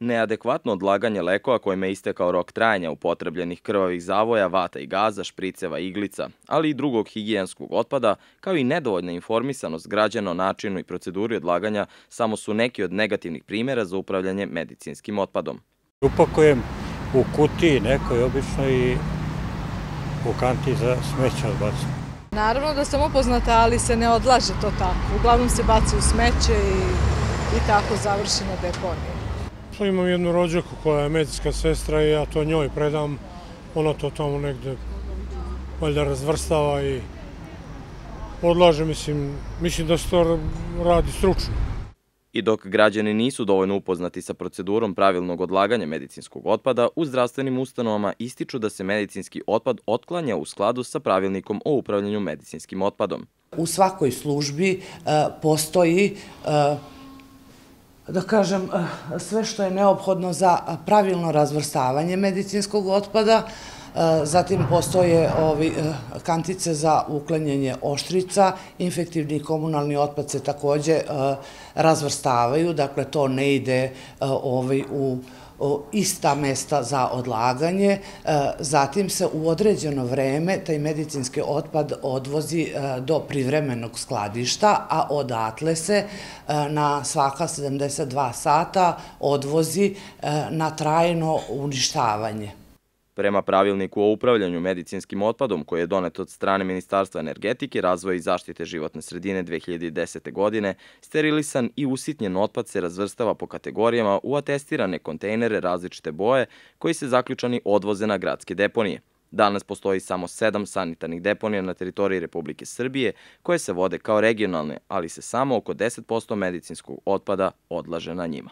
Neadekvatno odlaganje lekova kojima je istekao rok trajanja upotrebljenih krvavih zavoja, vata i gaza, špriceva, iglica, ali i drugog higijenskog otpada, kao i nedovoljna informisanost građana o načinu i proceduri odlaganja samo su neki od negativnih primjera za upravljanje medicinskim otpadom. Upakujem u kutiji nekoj obično i u kanti za smeće odbacim. Naravno da sam upoznata, ali se ne odlaže to tako. Uglavnom se baci u smeće i, i tako završi na deponiji. Pa imam jednu rođaku koja je medicinska sestra i ja to njoj predam. Ona to tamo negde valjda razvrstava i odlaže, mislim, mislim da se to radi stručno. I dok građani nisu dovoljno upoznati sa procedurom pravilnog odlaganja medicinskog otpada, u zdravstvenim ustanovama ističu da se medicinski otpad otklanja u skladu sa pravilnikom o upravljanju medicinskim otpadom. U svakoj službi postoji da kažem, eh, sve što je neophodno za pravilno razvrstavanje medicinskog otpada, zatim postoje ovi eh, kantice za uklanjanje oštrica, infektivni i komunalni otpad se takođe razvrstavaju, dakle to ne ide ovaj, u ista mesta za odlaganje, e, zatim se u određeno vreme taj medicinski otpad odvozi e, do privremenog skladišta, a odatle se e, na svaka 72 sata odvozi na trajno uništavanje. Prema pravilniku o upravljanju medicinskim otpadom koji je donet od strane Ministarstva energetike, razvoja i zaštite životne sredine 2010. godine, sterilisan i usitnjen otpad se razvrstava po kategorijama u atestirane kontejnere različite boje koji se zaključani odvoze na gradske deponije. Danas postoji samo sedam sanitarnih deponija na teritoriji Republike Srbije koje se vode kao regionalne, ali se samo oko 10% medicinskog otpada odlaže na njima.